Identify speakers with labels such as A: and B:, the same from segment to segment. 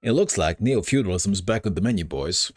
A: It looks like neo-feudalism's back on the menu, boys.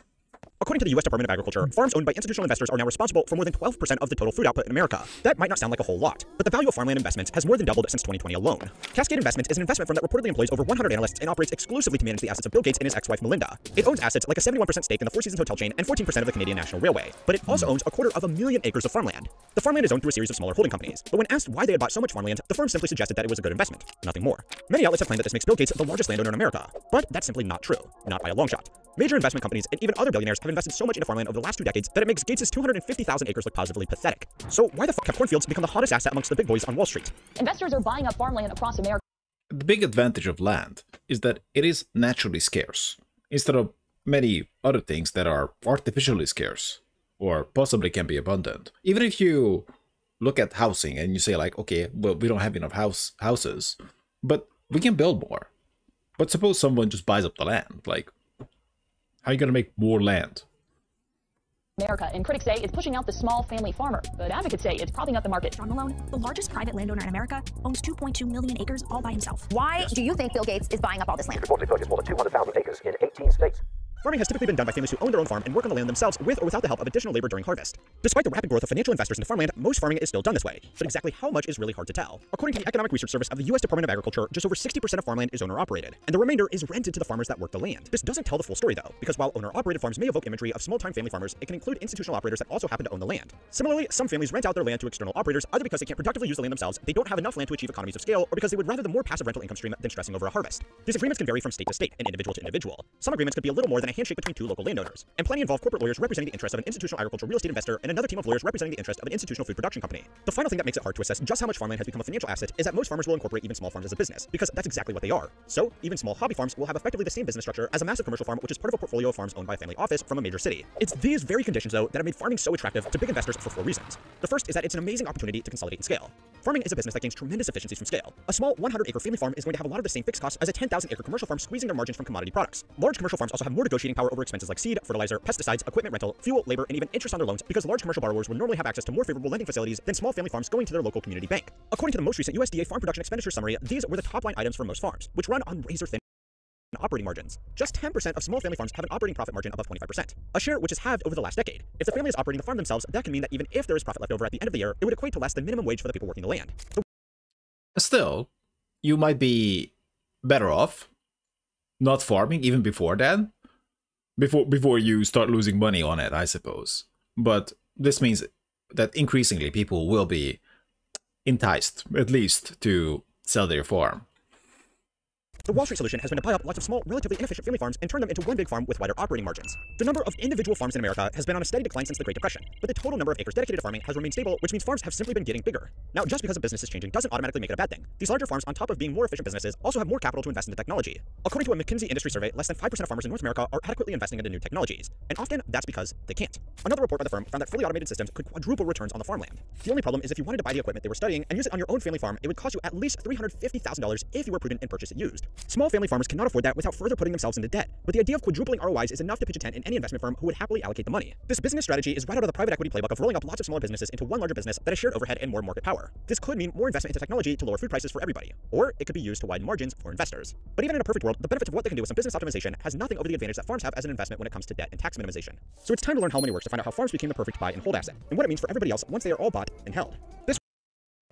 B: According to the U.S. Department of Agriculture, farms owned by institutional investors are now responsible for more than 12% of the total food output in America. That might not sound like a whole lot, but the value of farmland investments has more than doubled since 2020 alone. Cascade Investments is an investment firm that reportedly employs over 100 analysts and operates exclusively to manage the assets of Bill Gates and his ex-wife Melinda. It owns assets like a 71% stake in the Four Seasons Hotel chain and 14% of the Canadian National Railway, but it also owns a quarter of a million acres of farmland. The farmland is owned through a series of smaller holding companies, but when asked why they had bought so much farmland, the firm simply suggested that it was a good investment, nothing more. Many outlets have claimed that this makes Bill Gates the largest landowner in America, but that's simply not true, not by a long shot. Major investment companies and even other billionaires have invested so much into farmland over the last two decades that it makes Gates' 250,000 acres look positively pathetic. So why the fuck have cornfields become the hottest asset amongst the big boys on Wall Street?
C: Investors are buying up farmland across America.
A: The big advantage of land is that it is naturally scarce, instead of many other things that are artificially scarce, or possibly can be abundant. Even if you look at housing and you say like, okay, well, we don't have enough house houses, but we can build more. But suppose someone just buys up the land, like how are you going to make more land?
C: America, and critics say it's pushing out the small family farmer, but advocates say it's propping up the market.
D: John Malone, the largest private landowner in America, owns 2.2 million acres all by himself.
E: Why do you think Bill Gates is buying up all this land?
F: Reportedly purchased more than 200,000 acres in 18 states.
B: Farming has typically been done by families who own their own farm and work on the land themselves with or without the help of additional labor during harvest. Despite the rapid growth of financial investors into farmland, most farming is still done this way, but exactly how much is really hard to tell. According to the Economic Research Service of the U.S. Department of Agriculture, just over 60% of farmland is owner-operated, and the remainder is rented to the farmers that work the land. This doesn't tell the full story though, because while owner-operated farms may evoke imagery of small-time family farmers, it can include institutional operators that also happen to own the land. Similarly, some families rent out their land to external operators either because they can't productively use the land themselves, they don't have enough land to achieve economies of scale, or because they would rather the more passive rental income stream than stressing over a harvest. These agreements can vary from state to state and individual to individual. Some agreements could be a little more than a handshake between two local landowners, and plenty involve corporate lawyers representing the interests of an institutional agricultural real estate investor and another team of lawyers representing the interest of an institutional food production company. The final thing that makes it hard to assess just how much farmland has become a financial asset is that most farmers will incorporate even small farms as a business, because that's exactly what they are. So, even small hobby farms will have effectively the same business structure as a massive commercial farm, which is part of a portfolio of farms owned by a family office from a major city. It's these very conditions, though, that have made farming so attractive to big investors for four reasons. The first is that it's an amazing opportunity to consolidate and scale. Farming is a business that gains tremendous efficiencies from scale. A small 100-acre family farm is going to have a lot of the same fixed costs as a 10,000-acre commercial farm squeezing their margins from commodity products. Large commercial farms also have more negotiating power over expenses like seed, fertilizer, pesticides, equipment rental, fuel, labor, and even interest on their loans because large commercial borrowers would normally have access to more favorable lending facilities than small family farms going to their local community bank. According to the most recent USDA Farm Production Expenditure Summary, these were the top line items for most farms, which run on razor thin operating margins. Just 10% of small family farms have an operating profit margin above 25%, a share which has halved over the last decade. If the family is operating the farm themselves, that can mean that even if there is profit left over at the end of the year, it would equate to less than minimum wage for the people working the land. The
A: Still, you might be better off not farming even before that. Before before you start losing money on it, I suppose. But this means that increasingly people will be enticed, at least, to sell their farm.
B: The Wall Street solution has been to buy up lots of small, relatively inefficient family farms and turn them into one big farm with wider operating margins. The number of individual farms in America has been on a steady decline since the Great Depression, but the total number of acres dedicated to farming has remained stable, which means farms have simply been getting bigger. Now, just because a business is changing doesn't automatically make it a bad thing. These larger farms, on top of being more efficient businesses, also have more capital to invest into technology. According to a McKinsey industry survey, less than 5% of farmers in North America are adequately investing into new technologies, and often that's because they can't. Another report by the firm found that fully automated systems could quadruple returns on the farmland. The only problem is if you wanted to buy the equipment they were studying and use it on your own family farm, it would cost you at least $350,000 if you were prudent and purchase it used. Small family farmers cannot afford that without further putting themselves into debt, but the idea of quadrupling ROIs is enough to pitch a tent in any investment firm who would happily allocate the money. This business strategy is right out of the private equity playbook of rolling up lots of smaller businesses into one larger business that has shared overhead and more market power. This could mean more investment into technology to lower food prices for everybody, or it could be used to widen margins for investors. But even in a perfect world, the benefits of what they can do with some business optimization has nothing over the advantage that farms have as an investment when it comes to debt and tax minimization. So it's time to learn how money works to find out how farms became the perfect buy and hold asset, and what it means for everybody else once they are all bought and held. This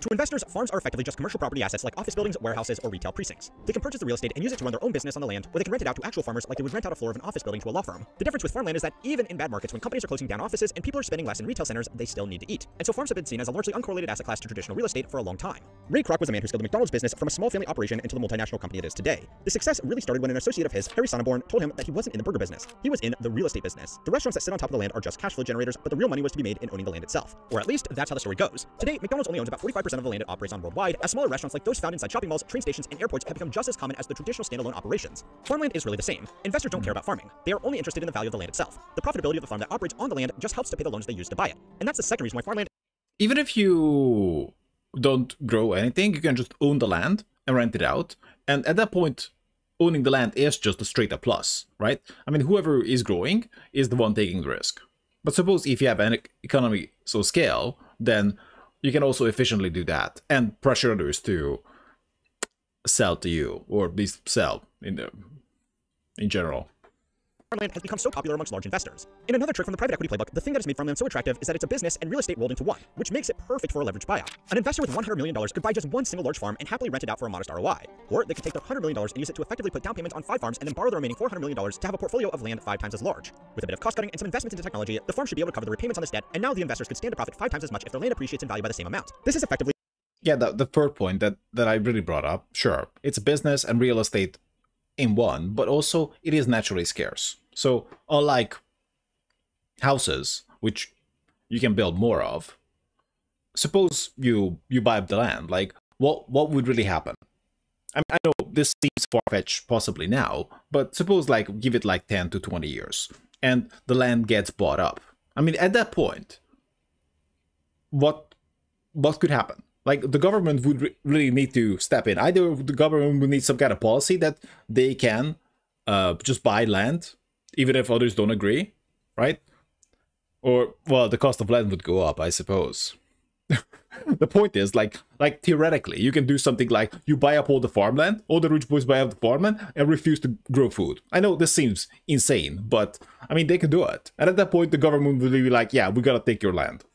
B: to investors, farms are effectively just commercial property assets like office buildings, warehouses, or retail precincts. They can purchase the real estate and use it to run their own business on the land, or they can rent it out to actual farmers like they would rent out a floor of an office building to a law firm. The difference with farmland is that even in bad markets, when companies are closing down offices and people are spending less in retail centers, they still need to eat. And so farms have been seen as a largely uncorrelated asset class to traditional real estate for a long time. Ray Kroc was a man who scaled the McDonald's business from a small family operation into the multinational company it is today. The success really started when an associate of his, Harry Sonneborn, told him that he wasn't in the burger business. He was in the real estate business. The restaurants that sit on top of the land are just cash flow generators, but the real money was to be made in owning the land itself. Or at least that's how the story goes. Today, McDonald's only owns about 45% of the land it operates on worldwide, as smaller restaurants like those found inside shopping malls, train stations, and airports have become just as common as the traditional standalone operations. Farmland is really the same. Investors don't care about farming. They are only interested in the value of the land itself. The profitability of the farm that operates on the land just helps to pay the loans they use to buy it. And that's the second reason why farmland
A: Even if you don't grow anything, you can just own the land and rent it out. And at that point, owning the land is just a straight up plus, right? I mean, whoever is growing is the one taking the risk. But suppose if you have an economy so scale, then you can also efficiently do that and pressure others to sell to you or at least sell in the in general.
B: Farmland has become so popular amongst large investors. In another trick from the private equity playbook, the thing that has made farmland so attractive is that it's a business and real estate rolled into one, which makes it perfect for a leveraged buyout. An investor with $100 million could buy just one single large farm and happily rent it out for a modest ROI. Or they could take their $100 million and use it to effectively put down payments on five farms and then borrow the remaining $400 million to have a portfolio of land five times as large. With a bit of cost cutting and some investments into technology, the farm should be able to cover the repayments on this debt, and now the investors could stand to profit five times as much if their land appreciates in value by the same amount. This is effectively
A: Yeah, the, the third point that, that I really brought up, sure, it's business and real estate in one, but also it is naturally scarce. So, unlike houses, which you can build more of, suppose you you buy up the land, like what what would really happen? I, mean, I know this seems far fetched possibly now, but suppose like give it like 10 to 20 years and the land gets bought up. I mean, at that point, what what could happen? Like the government would re- really need to step in. Either the government would need some kind of policy that they can uh, just buy land, even if others don't agree, right? Or well, the cost of land would go up, I suppose. the point is, like, like theoretically, you can do something like you buy up all the farmland, all the rich boys buy up the farmland, and refuse to grow food. I know this seems insane, but I mean they can do it. And at that point, the government would be like, "Yeah, we gotta take your land."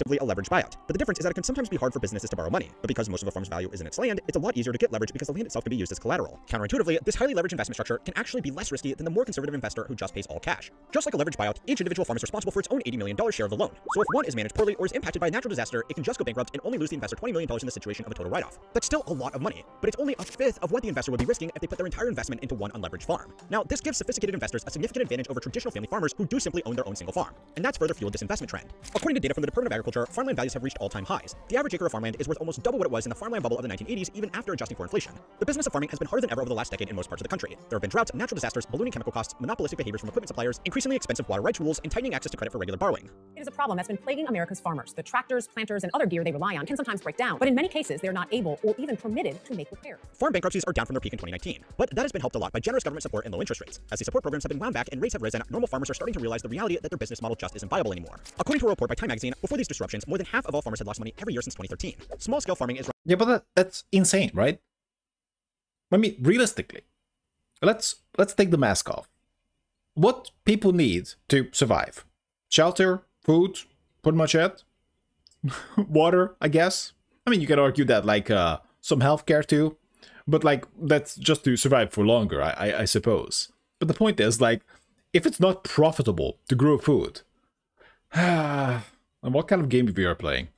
B: Effectively a leveraged buyout. But the difference is that it can sometimes be hard for businesses to borrow money. But because most of a farm's value is in its land, it's a lot easier to get leverage because the land itself can be used as collateral. Counterintuitively, this highly leveraged investment structure can actually be less risky than the more conservative investor who just pays all cash. Just like a leveraged buyout, each individual farm is responsible for its own $80 million share of the loan. So if one is managed poorly or is impacted by a natural disaster, it can just go bankrupt and only lose the investor $20 million in the situation of a total write-off. That's still a lot of money, but it's only a fifth of what the investor would be risking if they put their entire investment into one unleveraged farm. Now, this gives sophisticated investors a significant advantage over traditional family farmers who do simply own their own single farm. And that's further fueled this investment trend. According to data from the Department of Agriculture, farmland values have reached all-time highs. The average acre of farmland is worth almost double what it was in the farmland bubble of the 1980s, even after adjusting for inflation. The business of farming has been harder than ever over the last decade in most parts of the country. There have been droughts, natural disasters, ballooning chemical costs, monopolistic behaviors from equipment suppliers, increasingly expensive water rights rules, and tightening access to credit for regular borrowing.
G: It is a problem that's been plaguing America's farmers. The tractors, planters, and other gear they rely on can sometimes break down, but in many cases, they're not able or even permitted to make repairs.
B: Farm bankruptcies are down from their peak in 2019, but that has been helped a lot by generous government support and low interest rates. As these support programs have been wound back and rates have risen, normal farmers are starting to realize the reality that their business model just isn't viable anymore. According to a report by Time Magazine, before these disruptions, more than half of all farmers had lost money every year since 2013. Small scale farming is
A: Yeah, but that, that's insane, right? I mean, realistically, let's let's take the mask off. What people need to survive: shelter, food, pretty much it. Water, I guess. I mean, you can argue that like uh, some healthcare too, but like that's just to survive for longer, I, I, I suppose. But the point is, like, if it's not profitable to grow food, and what kind of game we are playing?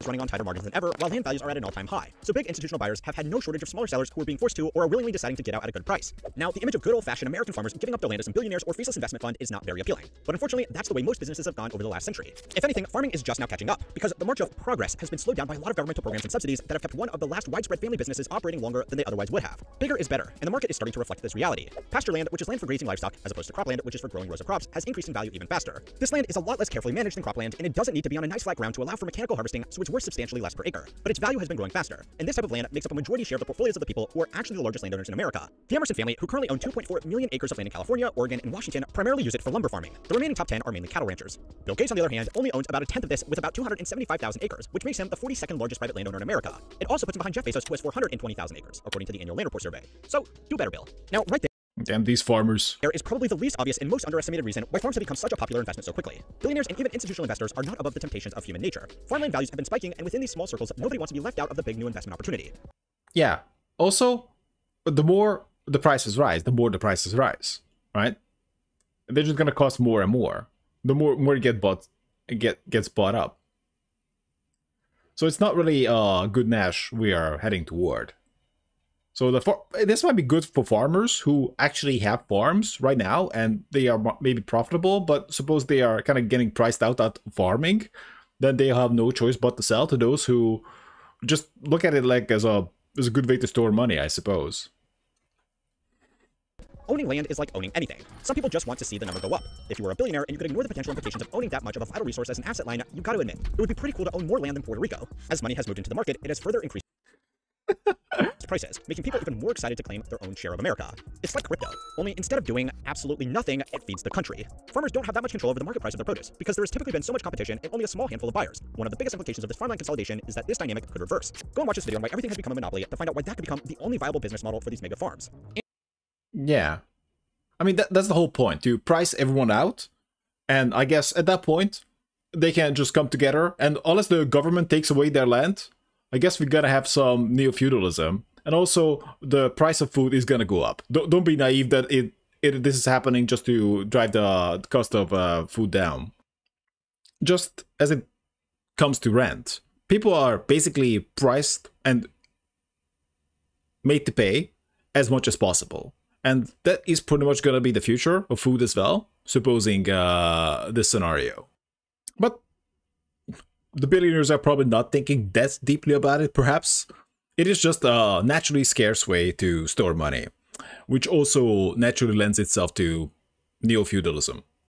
B: Is running on tighter margins than ever, while land values are at an all-time high. So big institutional buyers have had no shortage of smaller sellers who are being forced to or are willingly deciding to get out at a good price. Now, the image of good old-fashioned American farmers giving up their land to some billionaires or faceless investment fund is not very appealing. But unfortunately, that's the way most businesses have gone over the last century. If anything, farming is just now catching up, because the march of progress has been slowed down by a lot of governmental programs and subsidies that have kept one of the last widespread family businesses operating longer than they otherwise would have. Bigger is better, and the market is starting to reflect this reality. Pasture land, which is land for grazing livestock, as opposed to cropland, which is for growing rows of crops, has increased in value even faster. This land is a lot less carefully managed than cropland, and it doesn't need to be on a nice flat ground to allow for mechanical harvesting, so it's worth substantially less per acre. But its value has been growing faster, and this type of land makes up a majority share of the portfolios of the people who are actually the largest landowners in America. The Emerson family, who currently own 2.4 million acres of land in California, Oregon, and Washington, primarily use it for lumber farming. The remaining top 10 are mainly cattle ranchers. Bill Gates, on the other hand, only owns about a tenth of this with about 275,000 acres, which makes him the 42nd largest private landowner in America. It also puts him behind Jeff Bezos, who has 420,000 acres, according to the annual land report survey. So, do better, Bill. Now, right there,
A: Damn these farmers.
B: there is probably the least obvious and most underestimated reason why farms have become such a popular investment so quickly. Billionaires and even institutional investors are not above the temptations of human nature. Farmland values have been spiking, and within these small circles, nobody wants to be left out of the big new investment opportunity.
A: Yeah. Also, the more the prices rise, the more the prices rise, right? They're just gonna cost more and more. The more more get bought, get gets bought up. So it's not really a good Nash we are heading toward. So the far- this might be good for farmers who actually have farms right now and they are maybe profitable, but suppose they are kind of getting priced out at farming, then they have no choice but to sell to those who just look at it like as a as a good way to store money, I suppose.
B: Owning land is like owning anything. Some people just want to see the number go up. If you were a billionaire and you could ignore the potential implications of owning that much of a vital resource as an asset line, you got to admit, it would be pretty cool to own more land than Puerto Rico. As money has moved into the market, it has further increased prices, making people even more excited to claim their own share of America. It's like crypto, only instead of doing absolutely nothing, it feeds the country. Farmers don't have that much control over the market price of their produce because there has typically been so much competition and only a small handful of buyers. One of the biggest implications of this farmland consolidation is that this dynamic could reverse. Go and watch this video on why everything has become a monopoly to find out why that could become the only viable business model for these mega farms.
A: Yeah. I mean, that, that's the whole point, to price everyone out. And I guess at that point, they can just come together. And unless the government takes away their land, I guess we're gonna have some neo-feudalism. And also, the price of food is gonna go up. Don't, don't be naive that it, it this is happening just to drive the cost of uh, food down. Just as it comes to rent, people are basically priced and made to pay as much as possible. And that is pretty much to be the future of food as well, supposing uh, this scenario. But the billionaires are probably not thinking that deeply about it, perhaps. It is just a naturally scarce way to store money, which also naturally lends itself to neo feudalism.